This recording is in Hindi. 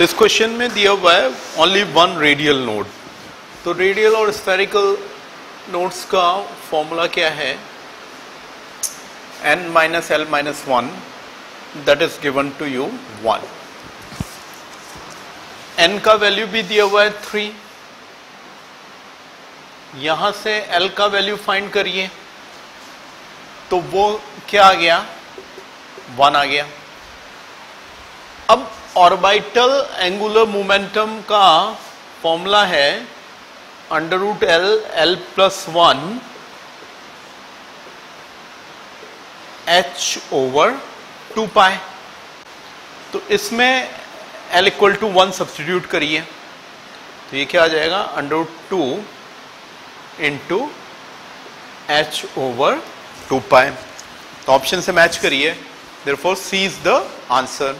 तो इस क्वेश्चन में दिया हुआ है ओनली वन रेडियल नोड तो रेडियल और स्पेरिकल नोड्स का फॉर्मूला क्या है? N minus L minus one that is given to you one n का वैल्यू भी दिया हुआ है थ्री यहाँ से l का वैल्यू फाइंड करिए. तो वो क्या आ गया? वन आ गया. ऑर्बिटल एंगुलर मोमेंटम का फॉर्मूला है under root L L plus one H over two pi तो इसमें L equal to one substitute करिए। तो ये क्या आ जाएगा? Under root two into H over two pi तो ऑप्शन से मैच करिए। There four C is the answer